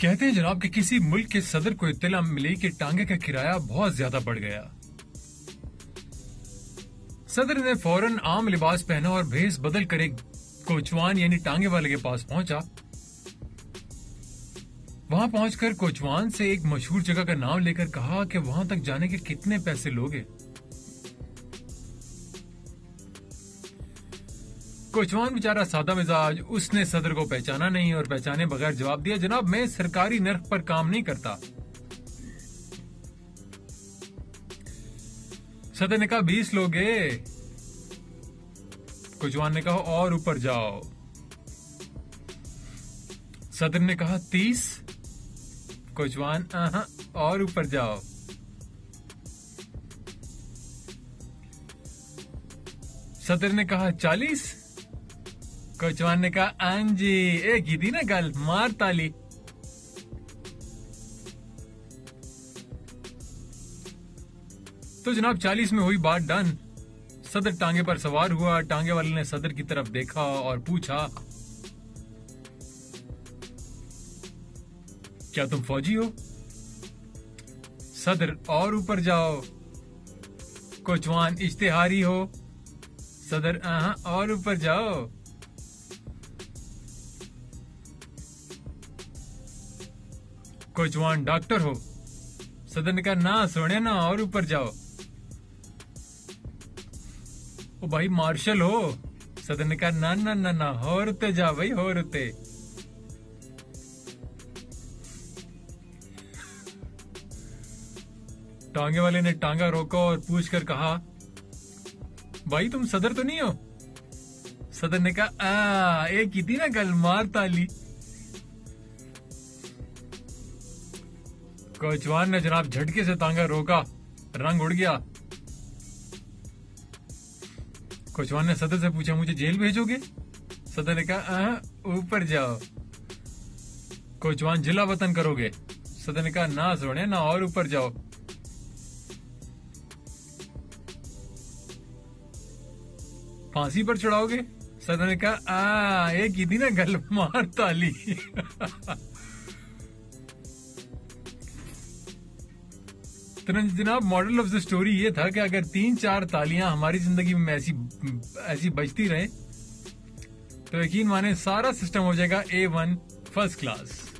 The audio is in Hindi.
कहते हैं जनाब कि किसी मुल्क के सदर को इत्तला मिली कि टांगे का किराया बहुत ज़्यादा बढ़ गया। सदर ने फ़ौरन आम लिबास पहना और भेस बदल कर एक कोचवान यानी टांगे वाले के पास पहुँचा। वहाँ पहुंचकर कोचवान से एक मशहूर जगह का नाम लेकर कहा कि वहाँ तक जाने के कितने पैसे लोगे। कोचवान बेचारा सादा मिजाज, उसने सदर को पहचाना नहीं और पहचाने बगैर जवाब दिया, जनाब, मैं सरकारी नर्क पर काम नहीं करता। सदर ने कहा, बीस लोगे कोचवान ने कहा, और ऊपर जाओ। सदर ने कहा, तीस? कोचवान और ऊपर जाओ। सदर ने कहा, चालीस? कोचवान ने कहा आंजी ही थी ना गल, मार ताली। तो जनाब, चालीस में हुई बात डन। सदर टांगे पर सवार हुआ, टांगे वाले ने सदर की तरफ़ देखा और पूछा, क्या तुम फौजी हो? सदर, और ऊपर जाओ। कोचवान इश्तेहारी हो। सदर और ऊपर जाओ। कोचवान डॉक्टर हो। सदन का ना सोने ना और ऊपर जाओ। ओ भाई, मार्शल हो। सदन का ना ना ना ना होरते जा भाई होरते टांगे वाले ने टांगा रोका और पूछ कर कहा, भाई, तुम सदर तो नहीं हो? सदर ने कहा एक की थी ना कल मार ताली। कोचवान ने जनाब झटके से तांगा रोका, रंग उड़ गया। कोचवान ने सदर से पूछा, मुझे जेल भेजोगे? सदर ने कहा ऊपर जाओ। कोचवान जिला वतन करोगे? सदर ने कहा, ना सोने, ना और ऊपर जाओ। फांसी पर चढ़ाओगे? सदर ने कहा, आ, एक ही थी ना गल मार ताली। तो जनाब मॉडल ऑफ़ द स्टोरी ये था कि अगर तीन चार तालियाँ हमारी ज़िंदगी में ऐसी ऐसी बजती रहे तो यकीन माने सारा सिस्टम हो जाएगा ए वन फ़र्स्ट क्लास